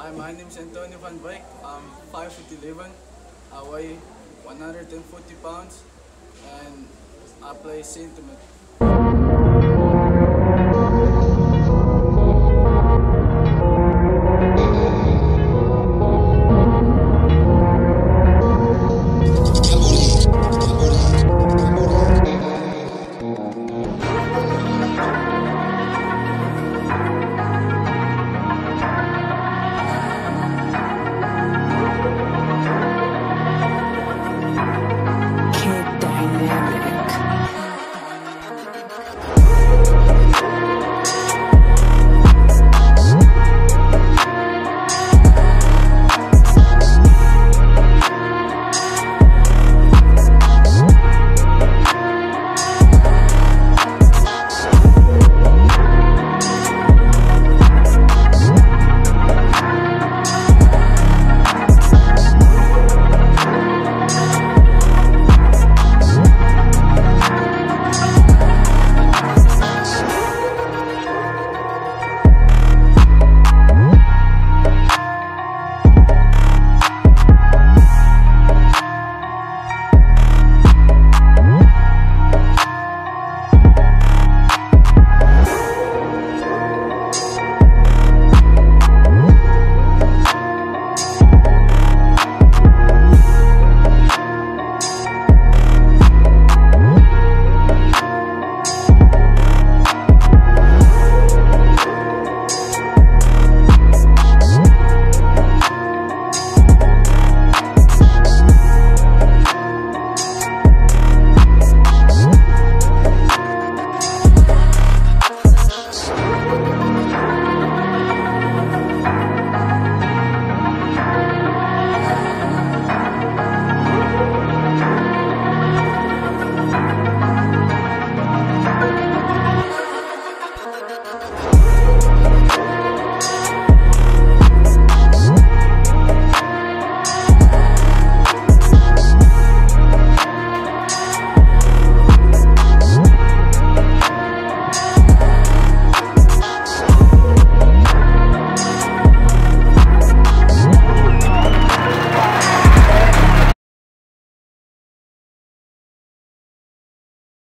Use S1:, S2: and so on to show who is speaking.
S1: Hi, my name is Antonio Van Wyk. I'm 5'11, I weigh 140 pounds and I play center.